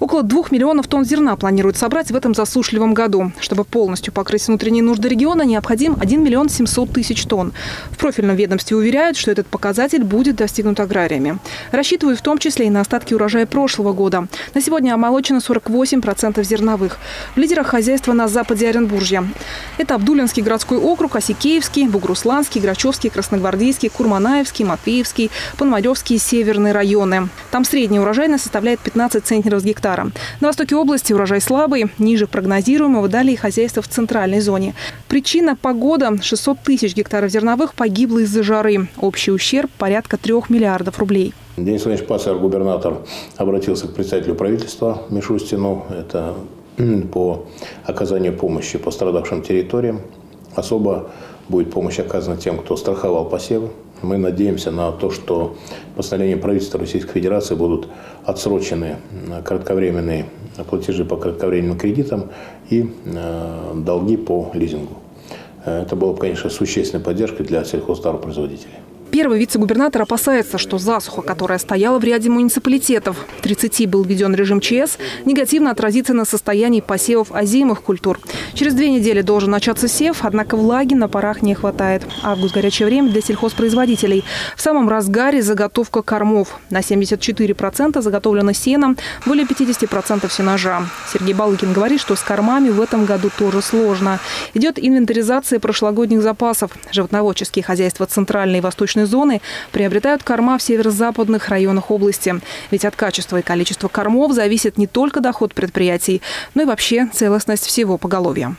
Около двух миллионов тонн зерна планируют собрать в этом засушливом году. Чтобы полностью покрыть внутренние нужды региона, необходим 1 миллион 700 тысяч тонн. В профильном ведомстве уверяют, что этот показатель будет достигнут аграриями. Рассчитывают в том числе и на остатки урожая прошлого года. На сегодня омолочено 48% зерновых. В лидерах хозяйства на западе Оренбуржья. Это Абдулинский городской округ, Осикеевский, Бугрусланский, Грачевский, Красногвардейский, Курманаевский, Матвеевский, Пономаревский и Северные районы. Там средняя урожайность составляет 15 центнеров с гектара. На востоке области урожай слабый, ниже прогнозируемого далее хозяйства в центральной зоне. Причина – погода. 600 тысяч гектаров зерновых погибло из-за жары. Общий ущерб – порядка 3 миллиардов рублей. Денис Иванович Пассер, губернатор, обратился к представителю правительства Мишустину. Это по оказанию помощи пострадавшим территориям. Особо будет помощь оказана тем, кто страховал посевы. Мы надеемся на то, что постановлением правительства Российской Федерации будут отсрочены кратковременные платежи по кратковременным кредитам и э, долги по лизингу. Это было бы, конечно, существенной поддержкой для сельхозтоваропроизводителей. Первый вице-губернатор опасается, что засуха, которая стояла в ряде муниципалитетов, в 30 был введен режим ЧС, негативно отразится на состоянии посевов озимых культур. Через две недели должен начаться сев, однако влаги на парах не хватает. Август – горячее время для сельхозпроизводителей. В самом разгаре заготовка кормов. На 74% заготовлено сеном, более 50% сенажа. Сергей Балыкин говорит, что с кормами в этом году тоже сложно. Идет инвентаризация прошлогодних запасов. Животноводческие хозяйства Центральной и Восточной зеленой зоны приобретают корма в северо-западных районах области. Ведь от качества и количества кормов зависит не только доход предприятий, но и вообще целостность всего поголовья.